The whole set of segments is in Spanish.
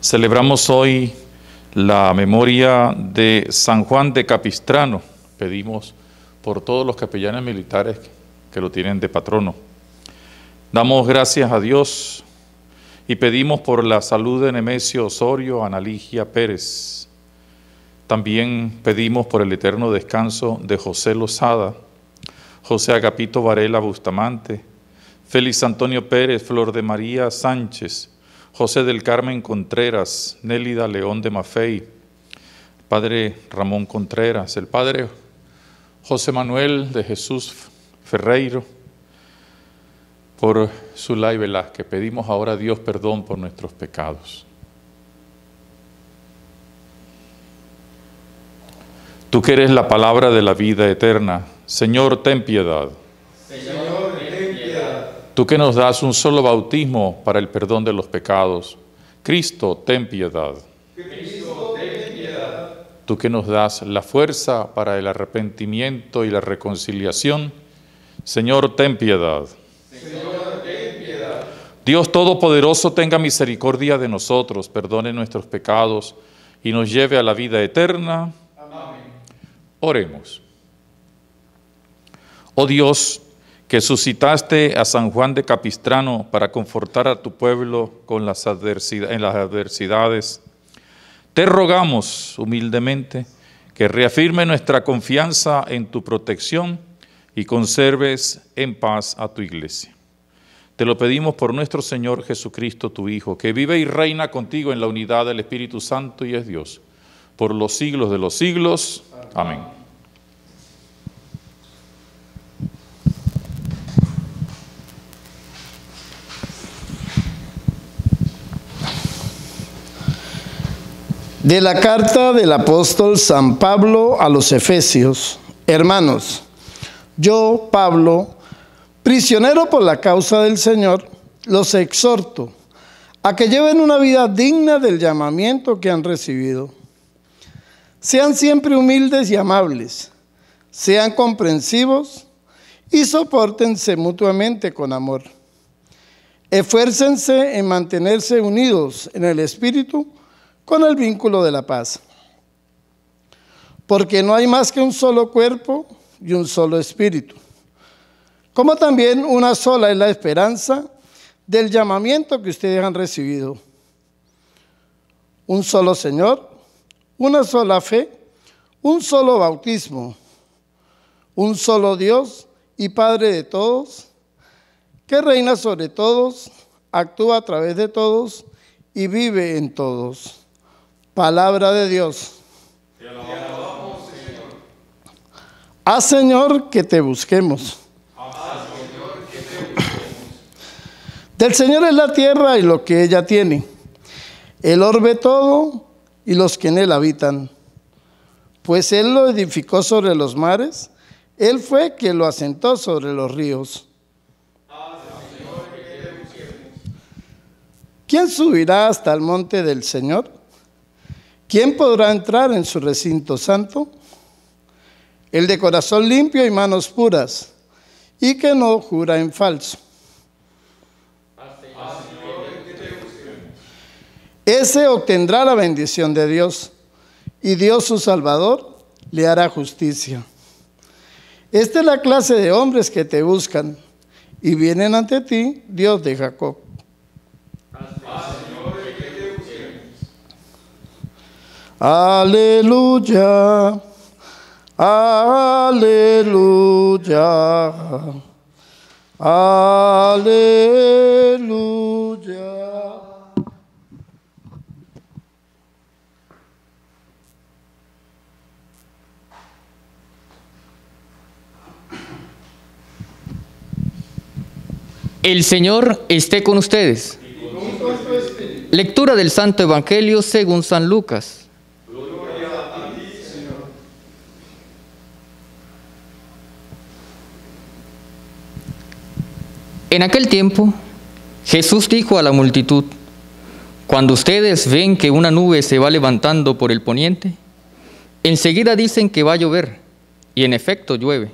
Celebramos hoy la memoria de San Juan de Capistrano. Pedimos por todos los capellanes militares que lo tienen de patrono. Damos gracias a Dios y pedimos por la salud de Nemesio Osorio, Analigia Pérez. También pedimos por el eterno descanso de José Lozada, José Agapito Varela Bustamante, Félix Antonio Pérez, Flor de María Sánchez, José del Carmen Contreras, Nélida León de Mafei, Padre Ramón Contreras, el Padre José Manuel de Jesús Ferreiro, por Zulay Velázquez. Pedimos ahora a Dios perdón por nuestros pecados. Tú que eres la palabra de la vida eterna, Señor, ten piedad. Señor, ten piedad. Tú que nos das un solo bautismo para el perdón de los pecados, Cristo, ten piedad. Cristo, ten piedad. Tú que nos das la fuerza para el arrepentimiento y la reconciliación, Señor, ten piedad. Señor, ten piedad. Dios Todopoderoso tenga misericordia de nosotros, perdone nuestros pecados y nos lleve a la vida eterna. Amén. Oremos. Oh Dios, que suscitaste a San Juan de Capistrano para confortar a tu pueblo con las en las adversidades, te rogamos humildemente que reafirme nuestra confianza en tu protección y conserves en paz a tu iglesia. Te lo pedimos por nuestro Señor Jesucristo, tu Hijo, que vive y reina contigo en la unidad del Espíritu Santo y es Dios, por los siglos de los siglos. Amén. De la carta del apóstol San Pablo a los Efesios, hermanos, yo, Pablo, prisionero por la causa del Señor, los exhorto a que lleven una vida digna del llamamiento que han recibido. Sean siempre humildes y amables, sean comprensivos y soportense mutuamente con amor. Esfuércense en mantenerse unidos en el Espíritu con el vínculo de la paz. Porque no hay más que un solo cuerpo y un solo espíritu. Como también una sola es la esperanza del llamamiento que ustedes han recibido. Un solo Señor, una sola fe, un solo bautismo, un solo Dios y Padre de todos, que reina sobre todos, actúa a través de todos y vive en todos. Palabra de Dios. Te alabamos, Señor. Haz, Señor, que te busquemos. Señor, que te busquemos. Del Señor es la tierra y lo que ella tiene, el orbe todo y los que en él habitan. Pues Él lo edificó sobre los mares, Él fue quien lo asentó sobre los ríos. ¿Quién subirá hasta el monte del Señor? ¿Quién podrá entrar en su recinto santo? El de corazón limpio y manos puras, y que no jura en falso. Ese obtendrá la bendición de Dios, y Dios su Salvador le hará justicia. Esta es la clase de hombres que te buscan, y vienen ante ti, Dios de Jacob. Haz, Señor, que te busquemos. Aleluya, aleluya, aleluya. El Señor esté con ustedes. Lectura del Santo Evangelio según San Lucas. Gloria a ti, Señor. En aquel tiempo, Jesús dijo a la multitud, cuando ustedes ven que una nube se va levantando por el poniente, enseguida dicen que va a llover, y en efecto llueve.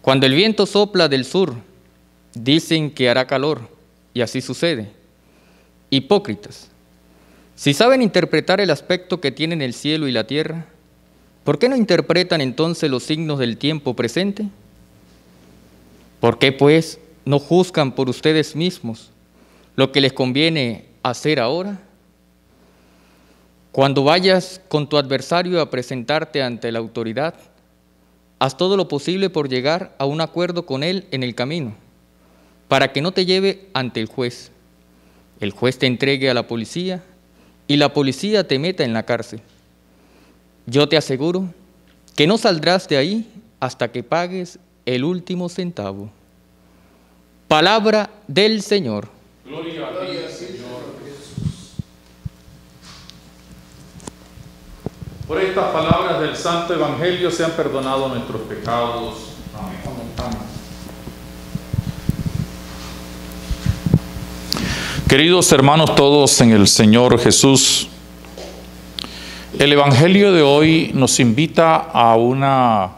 Cuando el viento sopla del sur, dicen que hará calor, y así sucede. hipócritas. Si saben interpretar el aspecto que tienen el cielo y la tierra, ¿por qué no interpretan entonces los signos del tiempo presente? ¿Por qué pues no juzgan por ustedes mismos lo que les conviene hacer ahora? Cuando vayas con tu adversario a presentarte ante la autoridad, haz todo lo posible por llegar a un acuerdo con él en el camino, para que no te lleve ante el juez. El juez te entregue a la policía y la policía te meta en la cárcel. Yo te aseguro que no saldrás de ahí hasta que pagues el último centavo. Palabra del Señor. Gloria a ti, Señor Jesús. Por estas palabras del Santo Evangelio se han perdonado nuestros pecados. Amén. Amén. Queridos hermanos todos en el Señor Jesús, el Evangelio de hoy nos invita a una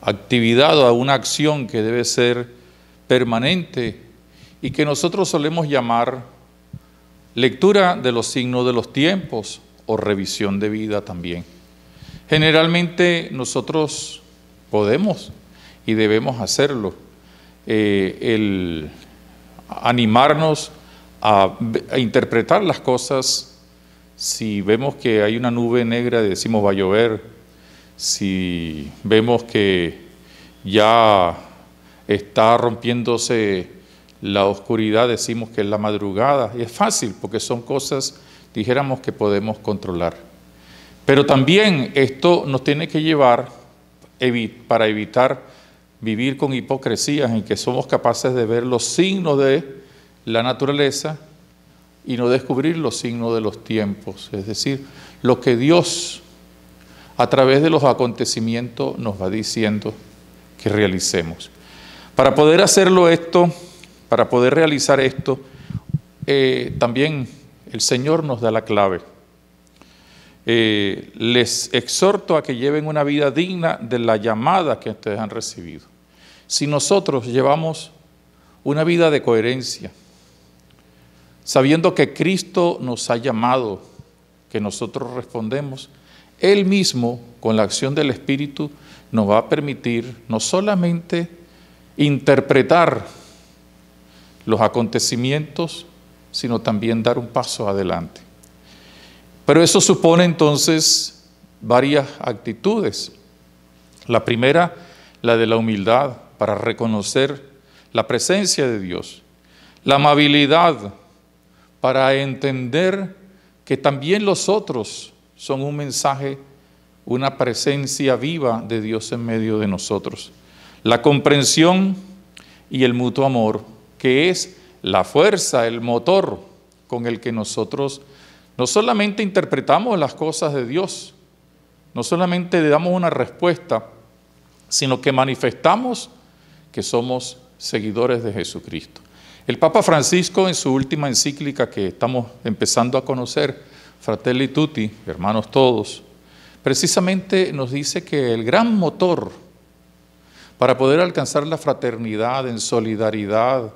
actividad o a una acción que debe ser permanente y que nosotros solemos llamar lectura de los signos de los tiempos o revisión de vida también. Generalmente nosotros podemos y debemos hacerlo, eh, el animarnos a, a, interpretar las cosas. Si vemos que hay una nube negra, decimos va a llover. Si vemos que ya está rompiéndose la oscuridad, decimos que es la madrugada. Y es fácil porque son cosas, dijéramos, que podemos controlar. Pero también esto nos tiene que llevar para evitar vivir con hipocresías en que somos capaces de ver los signos de la naturaleza y no descubrir los signos de los tiempos, es decir, lo que Dios a través de los acontecimientos nos va diciendo que realicemos. Para poder hacerlo esto, para poder realizar esto, eh, también el Señor nos da la clave. Eh, les exhorto a que lleven una vida digna de la llamada que ustedes han recibido. Si nosotros llevamos una vida de coherencia, sabiendo que Cristo nos ha llamado, que nosotros respondemos, Él mismo, con la acción del Espíritu, nos va a permitir no solamente interpretar los acontecimientos, sino también dar un paso adelante. Pero eso supone entonces varias actitudes. La primera, la de la humildad para reconocer la presencia de Dios. La amabilidad para entender que también los otros son un mensaje, una presencia viva de Dios en medio de nosotros. La comprensión y el mutuo amor, que es la fuerza, el motor con el que nosotros no solamente interpretamos las cosas de Dios, no solamente le damos una respuesta, sino que manifestamos que somos seguidores de Jesucristo. El Papa Francisco en su última encíclica que estamos empezando a conocer, Fratelli Tutti, hermanos todos, precisamente nos dice que el gran motor para poder alcanzar la fraternidad en solidaridad,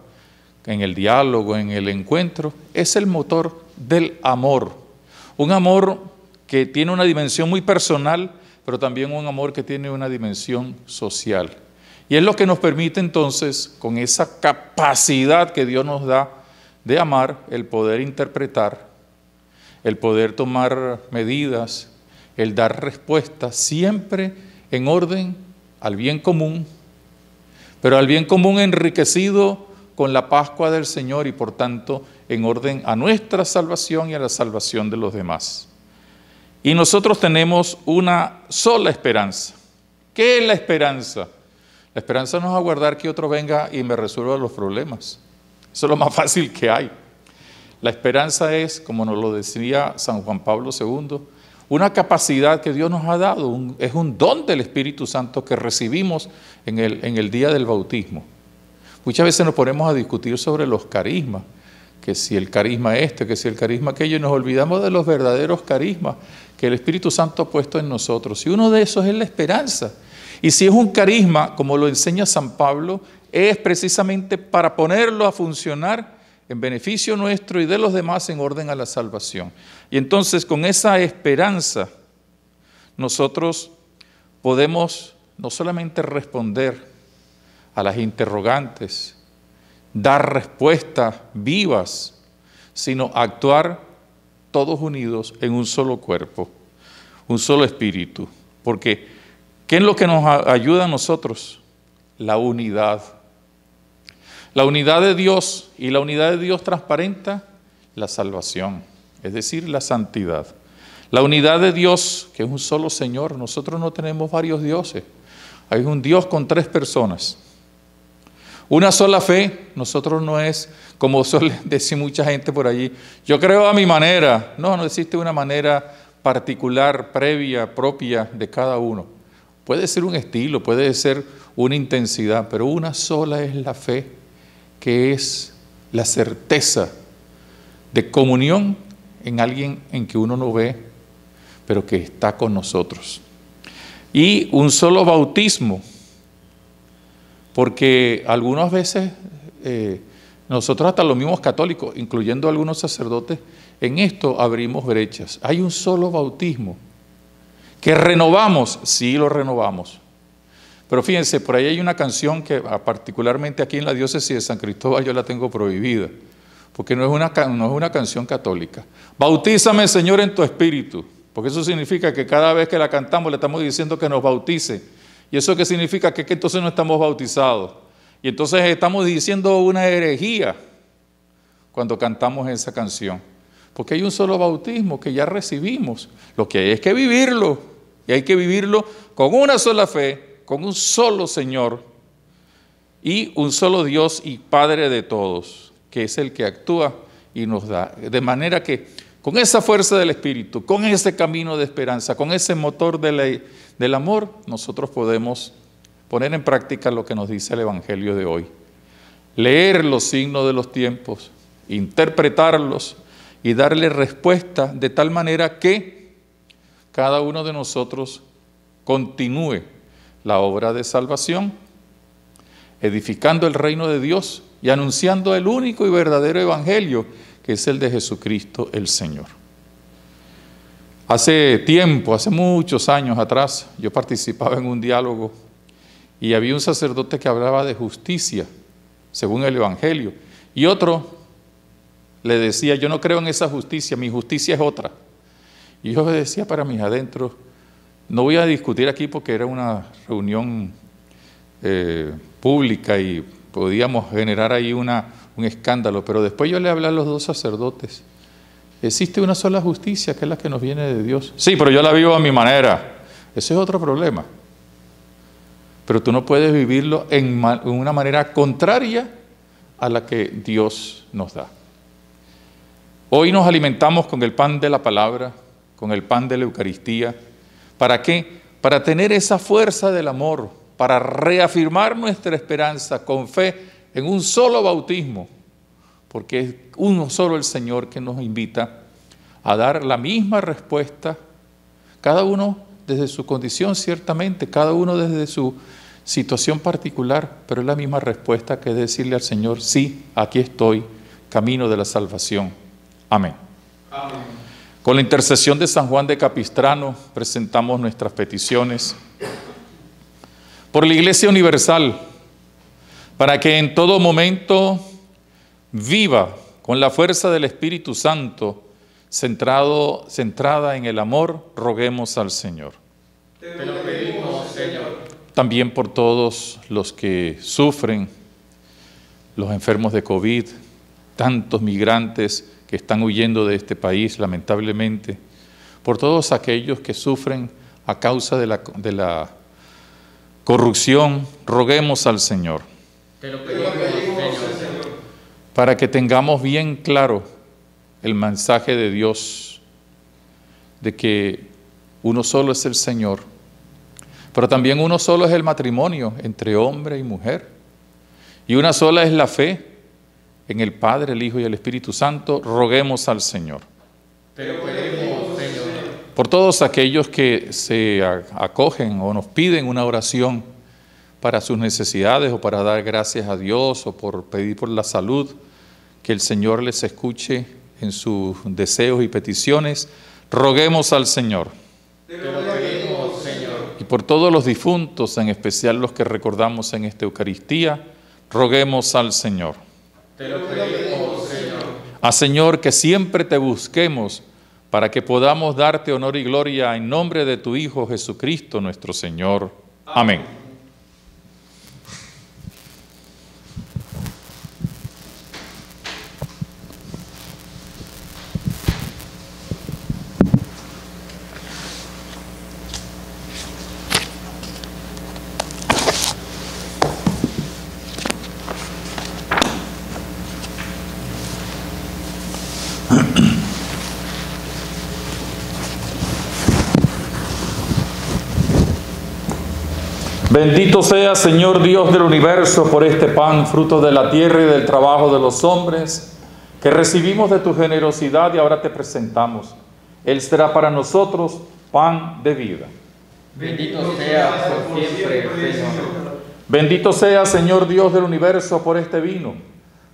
en el diálogo, en el encuentro, es el motor del amor. Un amor que tiene una dimensión muy personal, pero también un amor que tiene una dimensión social. Y es lo que nos permite entonces, con esa capacidad que Dios nos da de amar, el poder interpretar, el poder tomar medidas, el dar respuestas, siempre en orden al bien común, pero al bien común enriquecido con la Pascua del Señor y por tanto en orden a nuestra salvación y a la salvación de los demás. Y nosotros tenemos una sola esperanza. ¿Qué es la esperanza? La esperanza no es aguardar que otro venga y me resuelva los problemas. Eso es lo más fácil que hay. La esperanza es, como nos lo decía San Juan Pablo II, una capacidad que Dios nos ha dado, es un don del Espíritu Santo que recibimos en el, en el día del bautismo. Muchas veces nos ponemos a discutir sobre los carismas, que si el carisma este, que si el carisma aquello, y nos olvidamos de los verdaderos carismas que el Espíritu Santo ha puesto en nosotros. Y uno de esos es la esperanza. Y si es un carisma, como lo enseña San Pablo, es precisamente para ponerlo a funcionar en beneficio nuestro y de los demás en orden a la salvación. Y entonces con esa esperanza nosotros podemos no solamente responder a las interrogantes, dar respuestas vivas, sino actuar todos unidos en un solo cuerpo, un solo espíritu. Porque, ¿qué es lo que nos ayuda a nosotros? La unidad. La unidad de Dios y la unidad de Dios transparenta la salvación, es decir, la santidad. La unidad de Dios, que es un solo Señor, nosotros no tenemos varios dioses. Hay un Dios con tres personas. Una sola fe, nosotros no es como suele decir mucha gente por allí, yo creo a mi manera. No, no existe una manera particular, previa, propia de cada uno. Puede ser un estilo, puede ser una intensidad, pero una sola es la fe, que es la certeza de comunión en alguien en que uno no ve, pero que está con nosotros. Y un solo bautismo, porque algunas veces eh, nosotros hasta los mismos católicos, incluyendo algunos sacerdotes, en esto abrimos brechas. Hay un solo bautismo que renovamos, sí lo renovamos. Pero fíjense, por ahí hay una canción que ah, particularmente aquí en la diócesis de San Cristóbal yo la tengo prohibida, porque no es una, no es una canción católica. Bautízame, Señor, en tu espíritu, porque eso significa que cada vez que la cantamos le estamos diciendo que nos bautice ¿Y eso qué significa? Que, que entonces no estamos bautizados. Y entonces estamos diciendo una herejía cuando cantamos esa canción. Porque hay un solo bautismo que ya recibimos. Lo que hay es que vivirlo. Y hay que vivirlo con una sola fe, con un solo Señor y un solo Dios y Padre de todos, que es el que actúa y nos da. De manera que con esa fuerza del Espíritu, con ese camino de esperanza, con ese motor del amor, nosotros podemos poner en práctica lo que nos dice el Evangelio de hoy. Leer los signos de los tiempos, interpretarlos y darle respuesta de tal manera que cada uno de nosotros continúe la obra de salvación, edificando el reino de Dios y anunciando el único y verdadero Evangelio, que es el de Jesucristo el Señor. Hace tiempo, hace muchos años atrás, yo participaba en un diálogo y había un sacerdote que hablaba de justicia, según el Evangelio, y otro le decía, yo no creo en esa justicia, mi justicia es otra. Y yo decía para mis adentros, no voy a discutir aquí porque era una reunión eh, pública y podíamos generar ahí una, un escándalo, pero después yo le hablé a los dos sacerdotes Existe una sola justicia que es la que nos viene de Dios. Sí, pero yo la vivo a mi manera. Ese es otro problema. Pero tú no puedes vivirlo en una manera contraria a la que Dios nos da. Hoy nos alimentamos con el pan de la palabra, con el pan de la Eucaristía. ¿Para qué? Para tener esa fuerza del amor, para reafirmar nuestra esperanza con fe en un solo bautismo, porque es uno solo el Señor que nos invita a dar la misma respuesta, cada uno desde su condición ciertamente, cada uno desde su situación particular, pero es la misma respuesta que decirle al Señor, sí, aquí estoy, camino de la salvación. Amén. Amén. Con la intercesión de San Juan de Capistrano presentamos nuestras peticiones por la Iglesia Universal, para que en todo momento viva con la fuerza del Espíritu Santo, centrado, centrada en el amor, roguemos al Señor. Te lo pedimos, Señor. También por todos los que sufren, los enfermos de COVID, tantos migrantes que están huyendo de este país, lamentablemente, por todos aquellos que sufren a causa de la, de la corrupción, roguemos al Señor. Te lo pedimos, Señor para que tengamos bien claro el mensaje de Dios de que uno solo es el Señor, pero también uno solo es el matrimonio entre hombre y mujer, y una sola es la fe en el Padre, el Hijo y el Espíritu Santo, roguemos al Señor. Pero Señor. Por todos aquellos que se acogen o nos piden una oración, para sus necesidades o para dar gracias a Dios o por pedir por la salud, que el Señor les escuche en sus deseos y peticiones. Roguemos al Señor. Te Señor. Y por todos los difuntos, en especial los que recordamos en esta Eucaristía, roguemos al Señor. A Señor, que siempre te busquemos para que podamos darte honor y gloria en nombre de tu Hijo Jesucristo nuestro Señor. Amén. Bendito sea, Señor Dios del universo, por este pan, fruto de la tierra y del trabajo de los hombres, que recibimos de tu generosidad y ahora te presentamos. Él será para nosotros pan de vida. Bendito sea por siempre, Señor. Bendito sea, Señor Dios del universo, por este vino,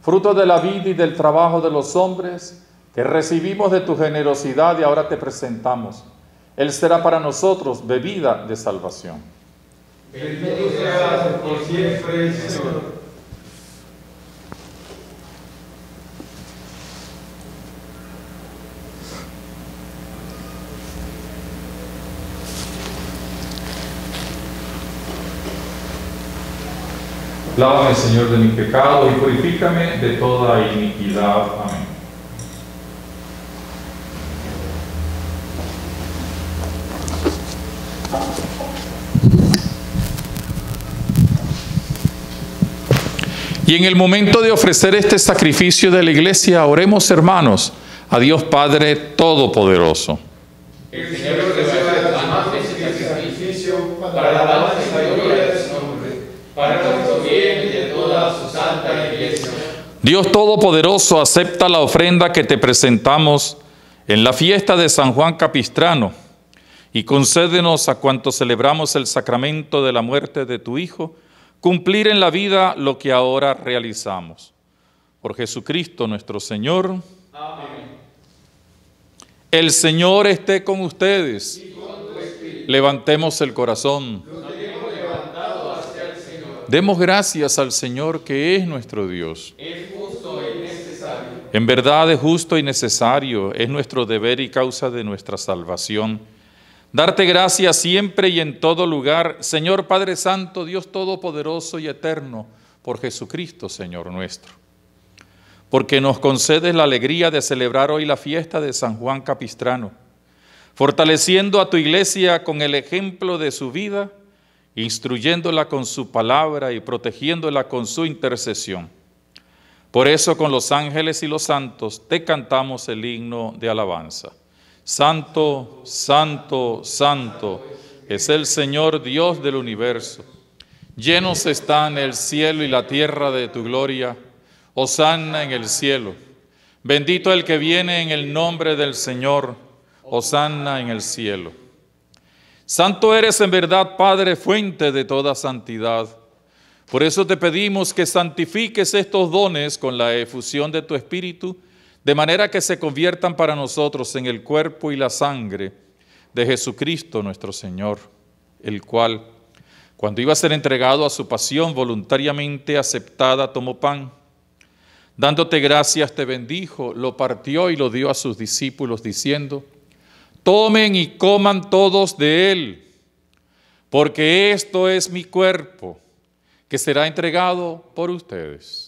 fruto de la vida y del trabajo de los hombres, que recibimos de tu generosidad y ahora te presentamos. Él será para nosotros bebida de salvación. Bendito seas por siempre, Señor. Lávame, Señor, de mi pecado y purifícame de toda iniquidad. Amén. Y en el momento de ofrecer este sacrificio de la iglesia, oremos hermanos a Dios Padre Todopoderoso. Dios Todopoderoso, acepta la ofrenda que te presentamos en la fiesta de San Juan Capistrano y concédenos a cuantos celebramos el sacramento de la muerte de tu Hijo, cumplir en la vida lo que ahora realizamos. Por Jesucristo nuestro Señor. Amén. El Señor esté con ustedes. Levantemos el corazón. Lo tenemos levantado hacia el Señor. Demos gracias al Señor que es nuestro Dios. Es justo y necesario. En verdad es justo y necesario, es nuestro deber y causa de nuestra salvación. Darte gracias siempre y en todo lugar, Señor Padre Santo, Dios Todopoderoso y Eterno, por Jesucristo, Señor nuestro. Porque nos concedes la alegría de celebrar hoy la fiesta de San Juan Capistrano, fortaleciendo a tu iglesia con el ejemplo de su vida, instruyéndola con su palabra y protegiéndola con su intercesión. Por eso con los ángeles y los santos te cantamos el himno de alabanza. Santo, santo, santo es el Señor Dios del universo. Llenos están el cielo y la tierra de tu gloria. Hosanna en el cielo. Bendito el que viene en el nombre del Señor. Hosanna en el cielo. Santo eres en verdad, Padre, fuente de toda santidad. Por eso te pedimos que santifiques estos dones con la efusión de tu Espíritu de manera que se conviertan para nosotros en el cuerpo y la sangre de Jesucristo nuestro Señor, el cual, cuando iba a ser entregado a su pasión voluntariamente aceptada, tomó pan. Dándote gracias te bendijo, lo partió y lo dio a sus discípulos, diciendo, tomen y coman todos de él, porque esto es mi cuerpo, que será entregado por ustedes.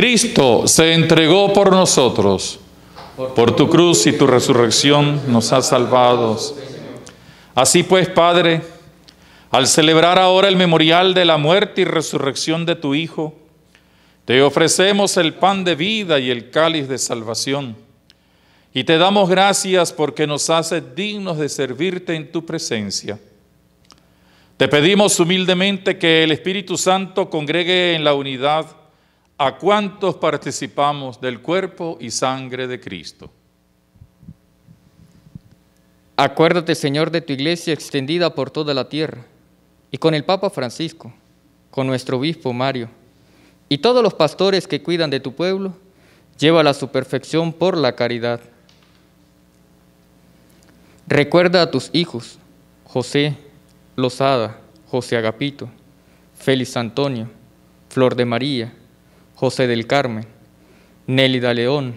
Cristo se entregó por nosotros. Por tu cruz y tu resurrección nos has salvado. Así pues, Padre, al celebrar ahora el memorial de la muerte y resurrección de tu Hijo, te ofrecemos el pan de vida y el cáliz de salvación. Y te damos gracias porque nos haces dignos de servirte en tu presencia. Te pedimos humildemente que el Espíritu Santo congregue en la unidad a cuantos participamos del cuerpo y sangre de Cristo. Acuérdate, Señor, de tu iglesia extendida por toda la tierra, y con el Papa Francisco, con nuestro obispo Mario, y todos los pastores que cuidan de tu pueblo, llévala a su perfección por la caridad. Recuerda a tus hijos, José, Lozada, José Agapito, Félix Antonio, Flor de María, José del Carmen, Nélida León,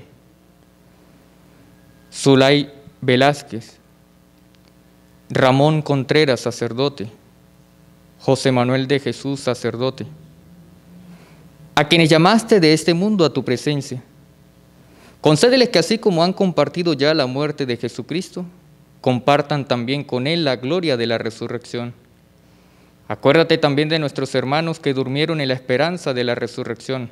Zulay Velázquez, Ramón Contreras, sacerdote, José Manuel de Jesús, sacerdote, a quienes llamaste de este mundo a tu presencia. Concédeles que así como han compartido ya la muerte de Jesucristo, compartan también con Él la gloria de la resurrección. Acuérdate también de nuestros hermanos que durmieron en la esperanza de la resurrección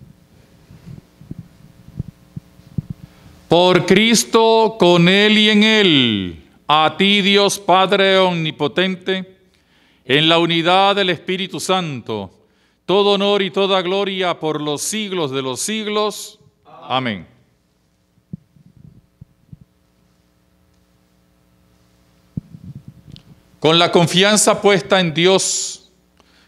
Por Cristo, con Él y en Él, a ti Dios Padre Omnipotente, en la unidad del Espíritu Santo, todo honor y toda gloria por los siglos de los siglos. Amén. Con la confianza puesta en Dios,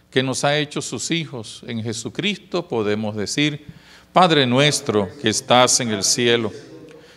que nos ha hecho sus hijos en Jesucristo, podemos decir, Padre nuestro que estás en el cielo,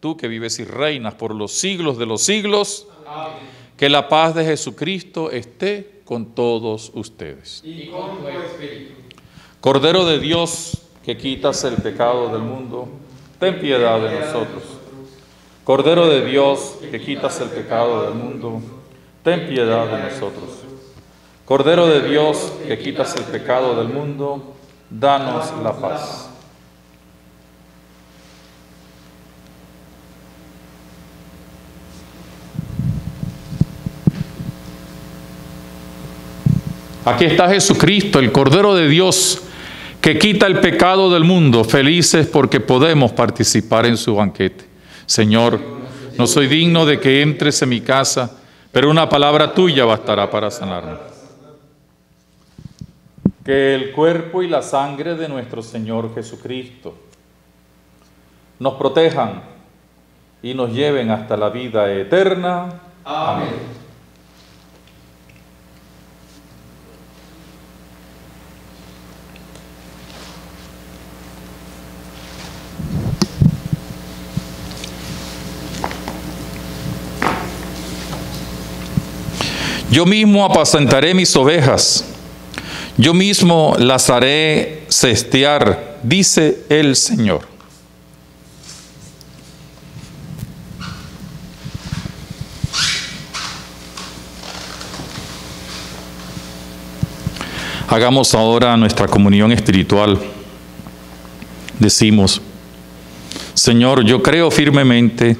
tú que vives y reinas por los siglos de los siglos, que la paz de Jesucristo esté con todos ustedes. Y con tu espíritu. Cordero de Dios, que quitas el pecado del mundo, ten piedad de nosotros. Cordero de Dios, que quitas el pecado del mundo, ten piedad de nosotros. Cordero de Dios, que quitas el pecado del mundo, danos la paz. Aquí está Jesucristo, el Cordero de Dios, que quita el pecado del mundo, felices porque podemos participar en su banquete. Señor, no soy digno de que entres en mi casa, pero una palabra tuya bastará para sanarme. Que el cuerpo y la sangre de nuestro Señor Jesucristo nos protejan y nos lleven hasta la vida eterna. Amén. Yo mismo apacentaré mis ovejas, yo mismo las haré cestear, dice el Señor. Hagamos ahora nuestra comunión espiritual. Decimos, Señor, yo creo firmemente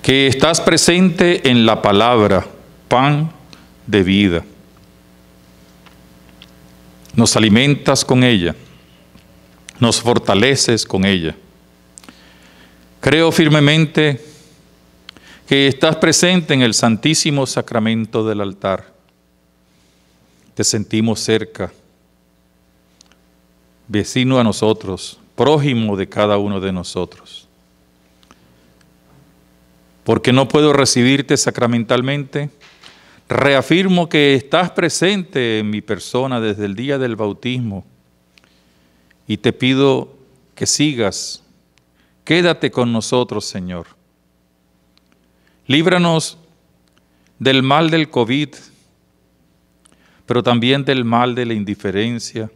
que estás presente en la palabra pan de vida. Nos alimentas con ella, nos fortaleces con ella. Creo firmemente que estás presente en el santísimo sacramento del altar. Te sentimos cerca, vecino a nosotros, prójimo de cada uno de nosotros. Porque no puedo recibirte sacramentalmente, reafirmo que estás presente en mi persona desde el día del bautismo y te pido que sigas, quédate con nosotros, Señor. Líbranos del mal del COVID, pero también del mal de la indiferencia,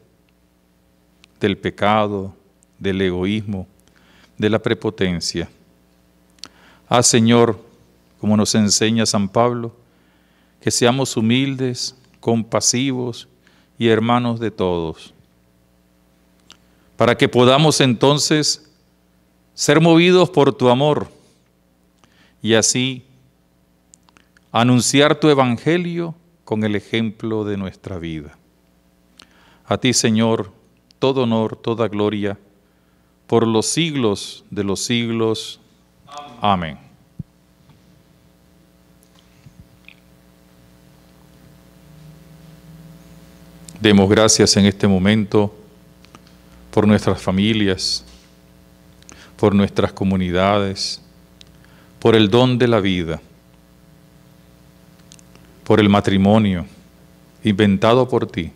del pecado, del egoísmo, de la prepotencia. Ah, Señor, como nos enseña San Pablo, que seamos humildes, compasivos y hermanos de todos, para que podamos entonces ser movidos por tu amor y así anunciar tu evangelio con el ejemplo de nuestra vida. A ti, Señor, todo honor, toda gloria, por los siglos de los siglos. Amén. Demos gracias en este momento por nuestras familias, por nuestras comunidades, por el don de la vida, por el matrimonio inventado por ti,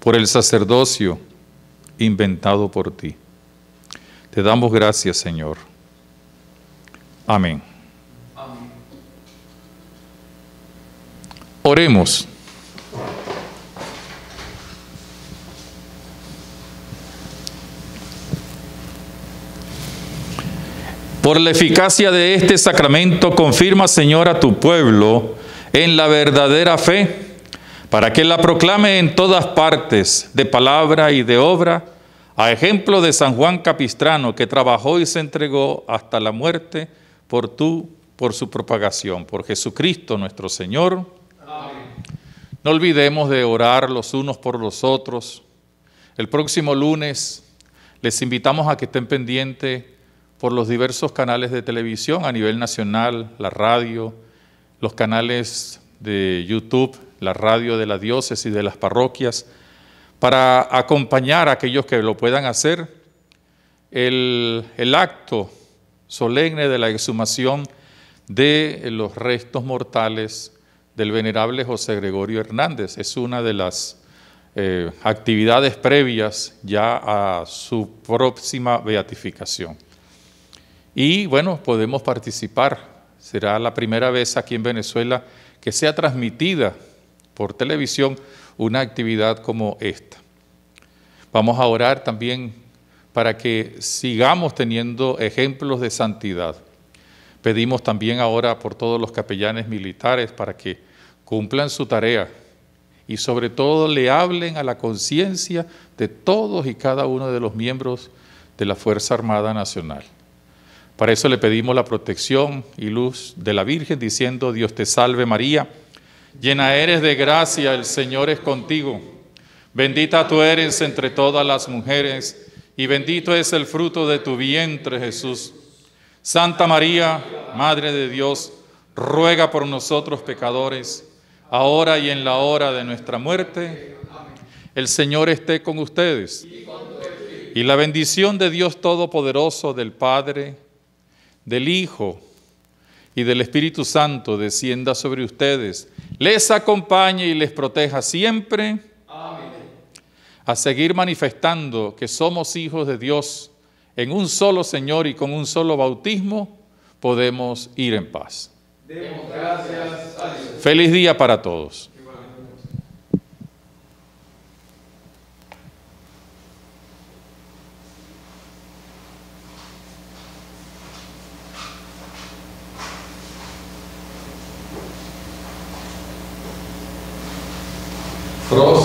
por el sacerdocio inventado por ti. Te damos gracias, Señor. Amén. Oremos. Por la eficacia de este sacramento, confirma, Señor, a tu pueblo en la verdadera fe, para que la proclame en todas partes, de palabra y de obra, a ejemplo de San Juan Capistrano, que trabajó y se entregó hasta la muerte por tú, por su propagación, por Jesucristo nuestro Señor. No olvidemos de orar los unos por los otros. El próximo lunes les invitamos a que estén pendientes por los diversos canales de televisión a nivel nacional, la radio, los canales de YouTube, la radio de la diócesis de las parroquias, para acompañar a aquellos que lo puedan hacer el, el acto solemne de la exhumación de los restos mortales del venerable José Gregorio Hernández. Es una de las eh, actividades previas ya a su próxima beatificación. Y bueno, podemos participar. Será la primera vez aquí en Venezuela que sea transmitida por televisión una actividad como esta. Vamos a orar también para que sigamos teniendo ejemplos de santidad. Pedimos también ahora por todos los capellanes militares para que cumplan su tarea y sobre todo le hablen a la conciencia de todos y cada uno de los miembros de la Fuerza Armada Nacional. Para eso le pedimos la protección y luz de la Virgen, diciendo, Dios te salve María, llena eres de gracia, el Señor es contigo. Bendita tú eres entre todas las mujeres, y bendito es el fruto de tu vientre, Jesús. Santa María, Madre de Dios, ruega por nosotros pecadores, ahora y en la hora de nuestra muerte. El Señor esté con ustedes. Y la bendición de Dios Todopoderoso, del Padre, del Hijo y del Espíritu Santo descienda sobre ustedes, les acompañe y les proteja siempre. Amén. A seguir manifestando que somos hijos de Dios en un solo Señor y con un solo bautismo, podemos ir en paz. Demos gracias a Dios. Feliz día para todos. próximo.